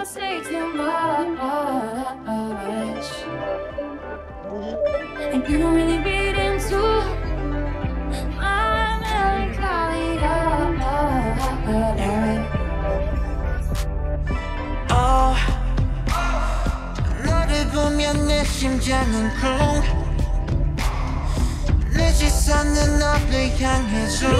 mistakes too much. And you don't really read into my melancholy. Oh, 너를 보면 내 심장은 쿵. 내 시선은 너를 향해 줘.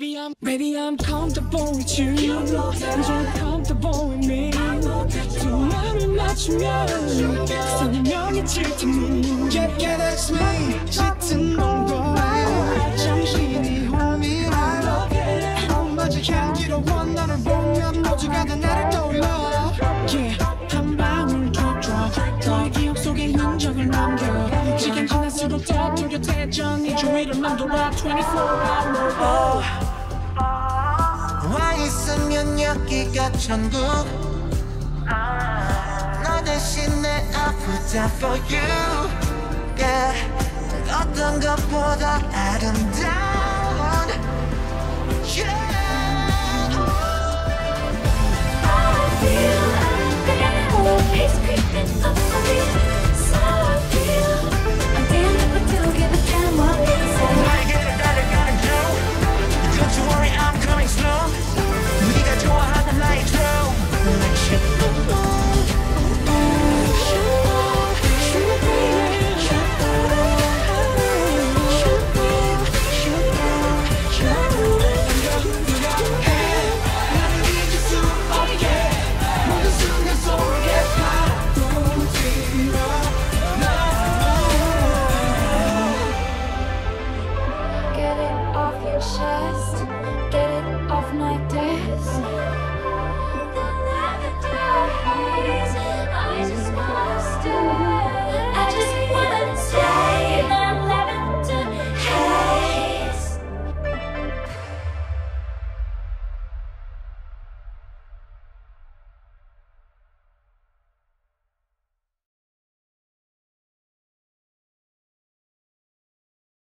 Baby, I'm, baby, I'm, comfortable with you. You're comfortable with me. 두 마음을 맞추면 선명히 질투니. Yeah, yeah, that's me. 짙은 농도에 정신이 혼미해. 엄마지 향기로워 너를 보면 모두가 다 나를 떠올려. Yeah, 한 방울 drop. 너의 기억 속에 흔적을 남겨. 시간 지날수록 더 뚜렷해져. 네 주위를 맴돌아 24 hour. 와 너는 여기가 천국 아. 너 대신에 아프다 for you yeah. 어떤 것보다 아름다운 yeah.